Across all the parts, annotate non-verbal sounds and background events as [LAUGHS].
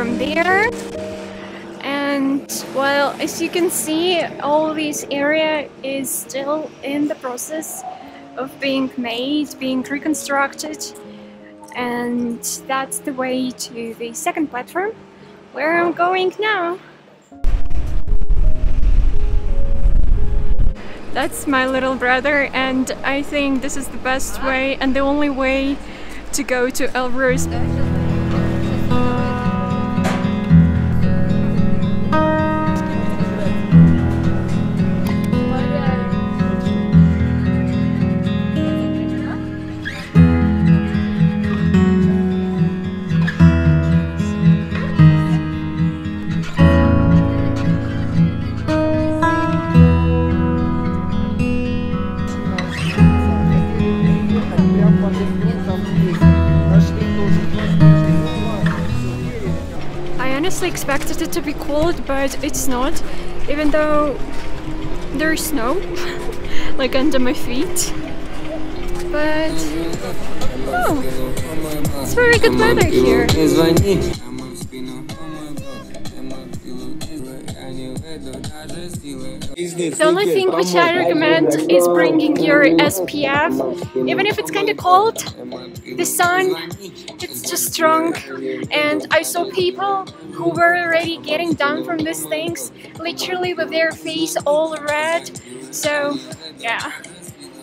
from there and well as you can see all this area is still in the process of being made, being reconstructed, and that's the way to the second platform where I'm going now. That's my little brother, and I think this is the best way and the only way to go to Elbrus. Honestly expected it to be cold, but it's not, even though there's snow like under my feet. But oh, it's very good weather here. The only thing which I recommend is bringing your SPF, even if it's kind of cold. The sun, it's just strong, and I saw people who were already getting down from these things, literally with their face all red. So, yeah,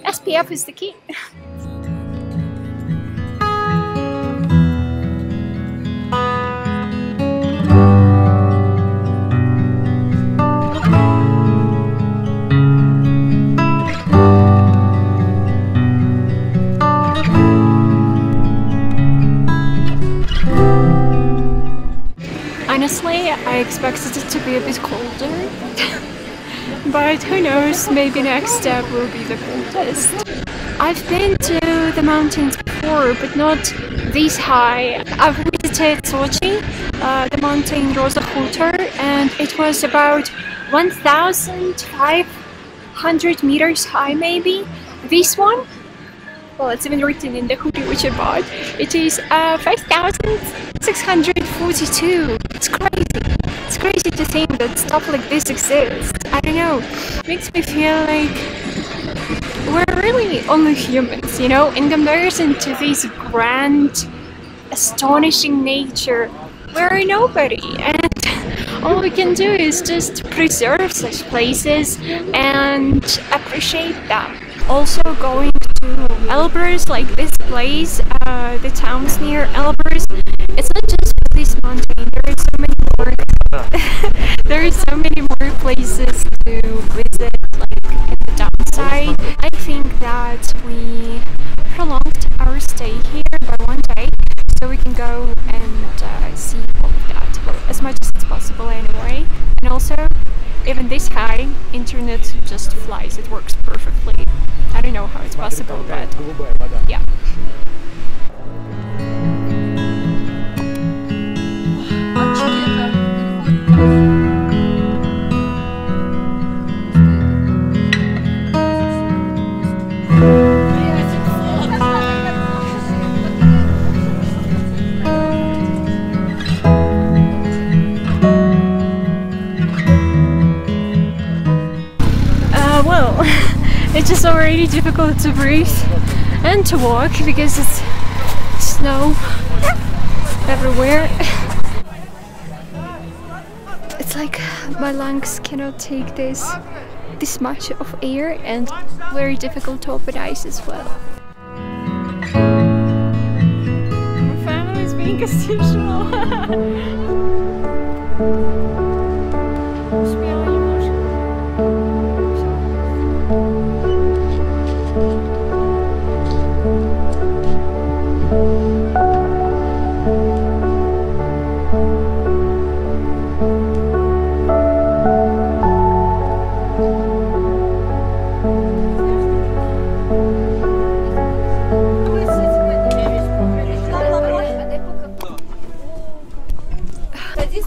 SPF is the key. [LAUGHS] Honestly, I expected it to be a bit colder. [LAUGHS] but who knows, maybe next step will be the coldest. I've been to the mountains before, but not this high. I've visited Sochi, uh, the mountain Rosa Khutor, and it was about 1,500 meters high maybe. This one, well it's even written in the hoodie which I bought, it is uh, 5,642. It's crazy. It's crazy to think that stuff like this exists. I don't know. makes me feel like we're really only humans, you know, in comparison to this grand, astonishing nature. We're nobody, and [LAUGHS] all we can do is just preserve such places and appreciate them. Also, going to Elbrus, like this place, uh, the towns near Elbrus, it's not just this mountain. There are so many more. [LAUGHS] there are so many more places to visit, like in the downside. I think that we prolonged our stay here by one day, so we can go and uh, see all of that, as much as it's possible anyway. And also, even this high, internet just flies. It works perfectly. I don't know how it's possible, but yeah. It's just already difficult to breathe and to walk because it's snow everywhere. It's like my lungs cannot take this this much of air and very difficult to open eyes as well. My family is being [LAUGHS] as [LAUGHS]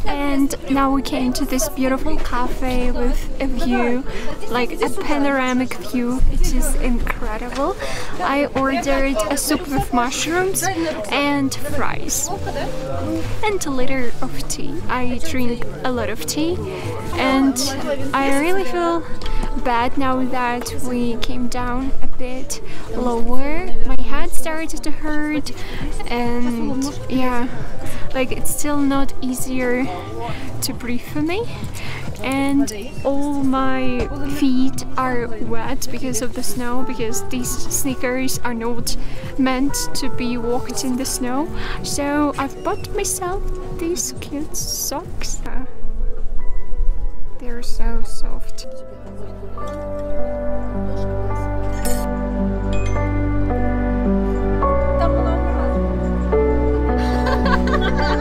And now we came to this beautiful cafe with a view, like a panoramic view. It is incredible. I ordered a soup with mushrooms and fries and a liter of tea. I drink a lot of tea and I really feel bad now that we came down a bit lower. My head started to hurt and yeah, like it's still not easier to breathe for me. And all my feet are wet because of the snow because these sneakers are not meant to be walked in the snow. So I've bought myself these cute socks. They're so soft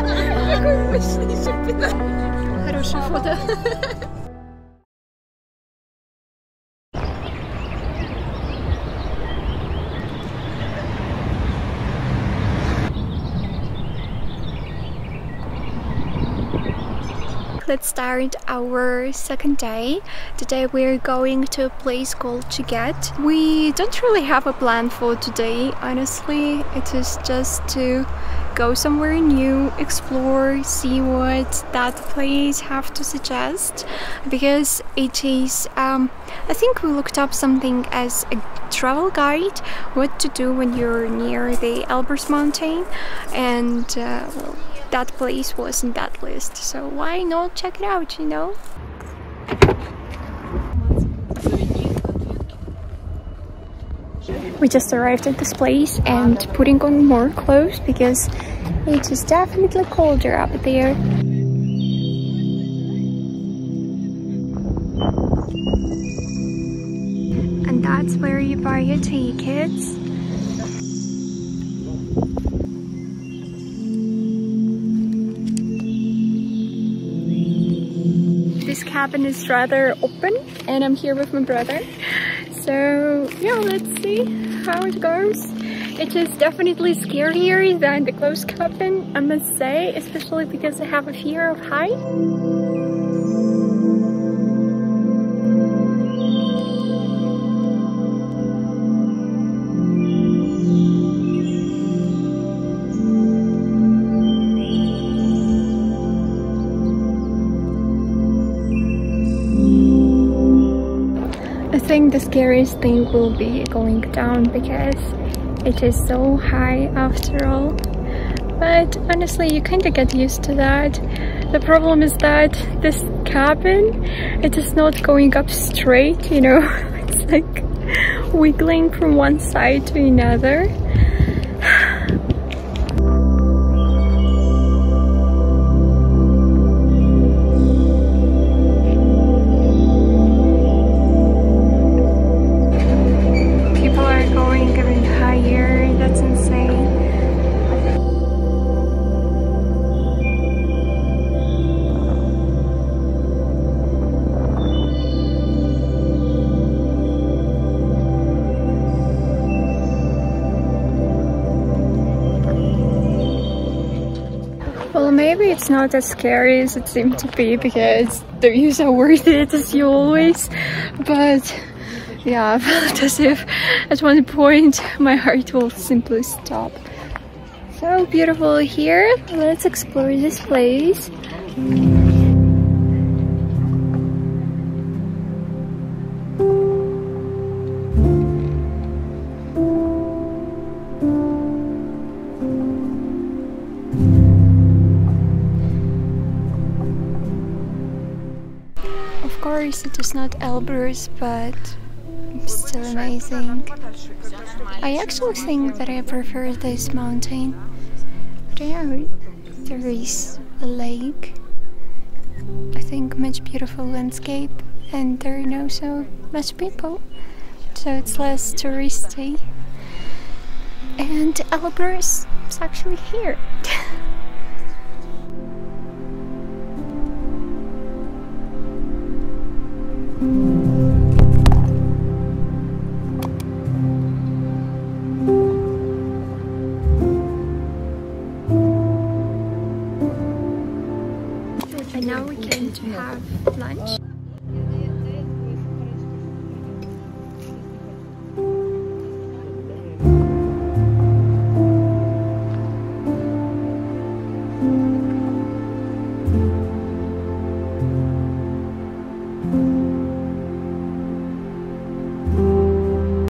Какой мощный шампинат. Хорошее фото. Let's start our second day. Today we're going to a place called Cheget. We don't really have a plan for today, honestly. It is just to go somewhere new, explore, see what that place have to suggest because it is, um, I think we looked up something as a travel guide, what to do when you're near the Elbrus mountain and uh, well, that place was in that list so why not check it out you know? We just arrived at this place and putting on more clothes because it is definitely colder up there. And that's where you buy your tickets cabin is rather open and I'm here with my brother. So yeah, let's see how it goes. It is definitely scarier than the closed cabin, I must say, especially because I have a fear of height. Scariest thing will be going down because it is so high after all. But honestly, you kind of get used to that. The problem is that this cabin, it is not going up straight, you know, [LAUGHS] it's like wiggling from one side to another. Maybe it's not as scary as it seemed to be because the views are worth it as you always. But yeah [LAUGHS] I felt as if at one point my heart will simply stop. So beautiful here. Let's explore this place it is not Elbrus, but still amazing. I actually think that I prefer this mountain. There, there is a lake. I think much beautiful landscape and there are no so much people. So it's less touristy. And Elbrus is actually here. [LAUGHS] lunch.